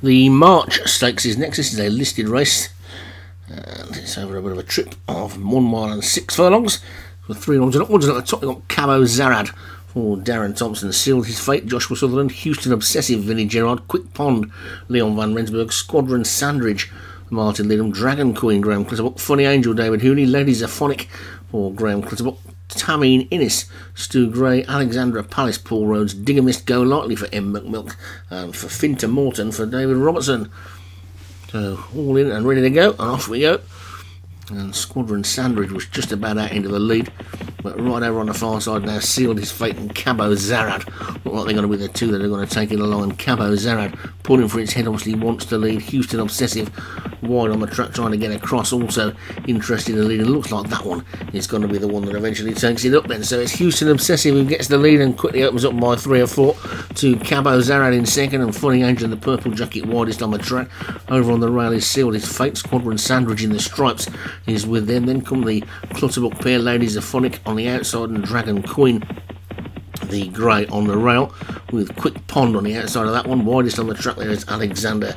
The March Stakes is next. This is a listed race. And it's over a bit of a trip of one mile and six furlongs. With three longs and upwards. At the top, we've got Cabo Zarad for Darren Thompson. Sealed his fate. Joshua Sutherland. Houston Obsessive. Vinnie Gerard. Quick Pond. Leon Van Rensburg. Squadron Sandridge. Martin Lidham. Dragon Queen. Graham Clutterbuck. Funny Angel. David Hooley. Ladies Aphonic for Graham Clutterbuck. Tamine Innes, Stu Gray, Alexandra Palace, Paul Rhodes, Diggermist Go Lightly for M. McMilk, for Finter Morton for David Robertson. So all in and ready to go, and off we go. And Squadron Sandridge was just about out into the lead, but right over on the far side now sealed his fate and Cabo Zarad. Look like they're going to be the two that are going to take it along. And Cabo Zarad pulling for its head, obviously wants to lead. Houston Obsessive wide on the track trying to get across, also interested in the lead. And looks like that one is going to be the one that eventually takes it up then. So it's Houston Obsessive who gets the lead and quickly opens up by three or four to Cabo Zarad in second. And Funny Angel in the purple jacket widest on the track. Over on the rail is sealed his fate. Squadron Sandridge in the stripes is with them. Then come the Clutterbuck pair, Ladies Aphonic on the outside and Dragon Queen the grey on the rail with Quick Pond on the outside of that one. Widest on the track there is Alexandra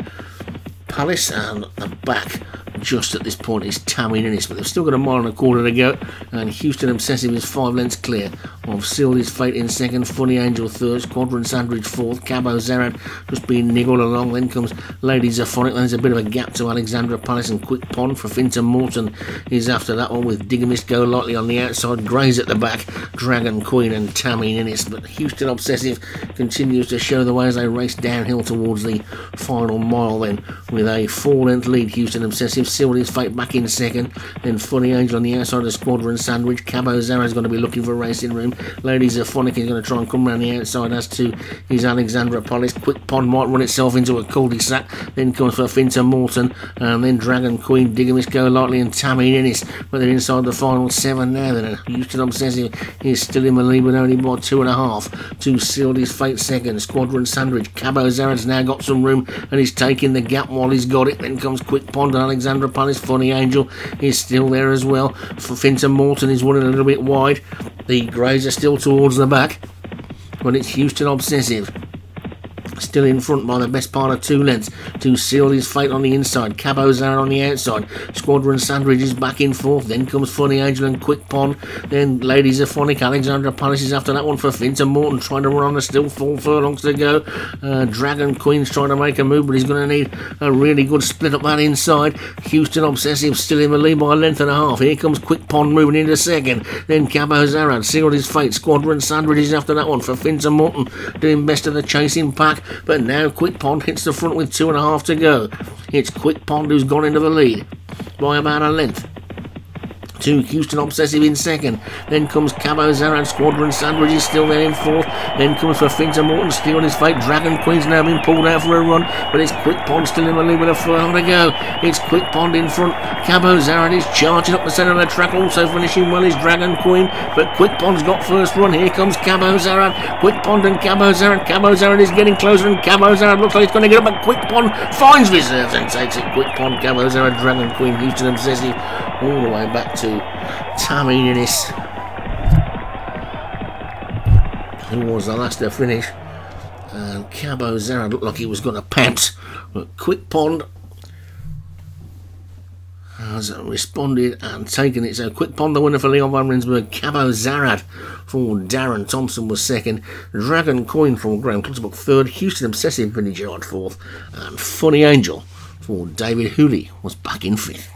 Palace and the back just at this point is Tammy Innes, but they've still got a mile and a quarter to go. And Houston Obsessive is five lengths clear of Sealed His Fate in second, Funny Angel third, Squadron Sandridge fourth, Cabo Zarad just being niggled along. Then comes Ladies Aphonic. There's a bit of a gap to Alexandra Palace and Quick Pond for Finton Morton is after that one with Diggermist Go Lightly on the outside, Grays at the back, Dragon Queen and Tammy Innes. But Houston Obsessive continues to show the way as they race downhill towards the final mile then with a four length lead. Houston Obsessive sealed his fate back in second. Then Funny Angel on the outside of the Squadron Sandridge. Cabo Zara is going to be looking for racing room. Ladies Aphonic is going to try and come around the outside as to his Alexandra Palace. Quick Pond might run itself into a cul-de-sac. Then comes for Finter Morton. And then Dragon Queen, Diggermist Go Lightly and Tammy Innes. But they're inside the final seven now. Then Houston Obsessive is still in the lead with only by two and a half. Two sealed his fate second. Squadron Sandridge. Cabo Zara's now got some room and he's taking the gap while he's got it. Then comes Quick Pond and Alexandra Palace. Funny Angel is still there as well. For Finton Morton is running a little bit wide. The Greys are still towards the back. But it's Houston Obsessive. Still in front by the best part of two lengths to seal his fate on the inside. Cabo's out on the outside. Squadron Sandridge is back in fourth. Then comes Funny Angel and Quick Pond. Then Ladies Aphonic. Alexandra Palace is after that one for Finton Morton trying to run on the still four furlongs to go. Uh, Dragon Queen's trying to make a move, but he's going to need a really good split up that inside. Houston Obsessive still in the lead by a length and a half. Here comes Quick Pond moving into second. Then Cabo Zarad sealed his fate. Squadron Sandridge is after that one for Finton Morton doing best of the chasing pack. But now Quick Pond hits the front with two and a half to go. It's Quick Pond who's gone into the lead by about a length to Houston Obsessive in second. Then comes Cabo Zarad Squadron Sandridge is still there in fourth. Then comes for Finter Morton still on his fate. Dragon Queen's now been pulled out for a run, but it's Quick Pond still in the lead with a furlong to go. It's Quick Pond in front. Cabo Zarad is charging up the centre of the track, also finishing well is Dragon Queen, but Quick Pond's got first run. Here comes Cabo Zarad. Quick Pond and Cabo Zarad. Cabo Zarad is getting closer, and Cabo Zarad looks like he's going to get up, but Quick Pond finds reserves and takes it. Quick Pond, Cabo Zarad, Dragon Queen, Houston Obsessive, all the way back to Tammy Innes, who was the last to finish. And Cabo Zara looked like he was going to pants, but Quick Pond has responded and taken it. So Quick Pond, the winner for Leon Van Rensburg. Cabo Zarad for Darren Thompson was second. Dragon Queen for Graham Clutterbuck third. Houston Obsessive Vinnie Gerard fourth. And Funny Angel for David Hooley was back in fifth.